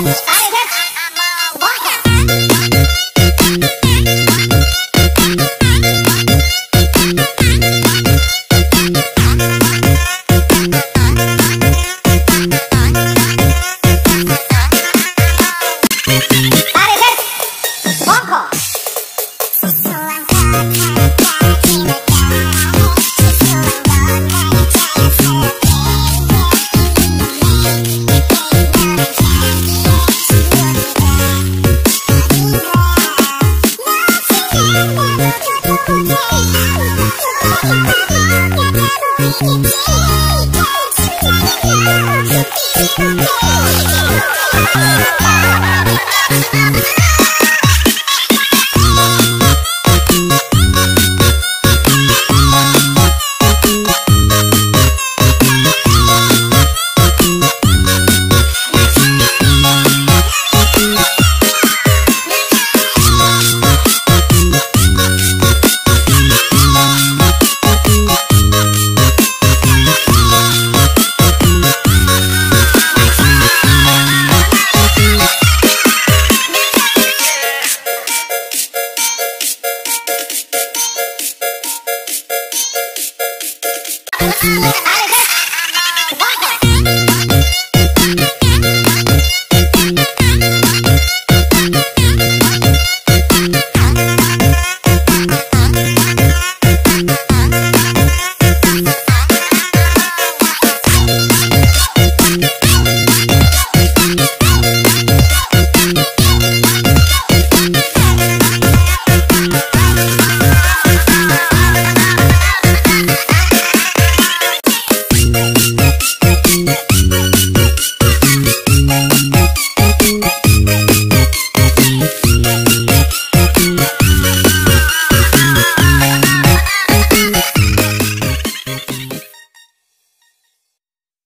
News. Música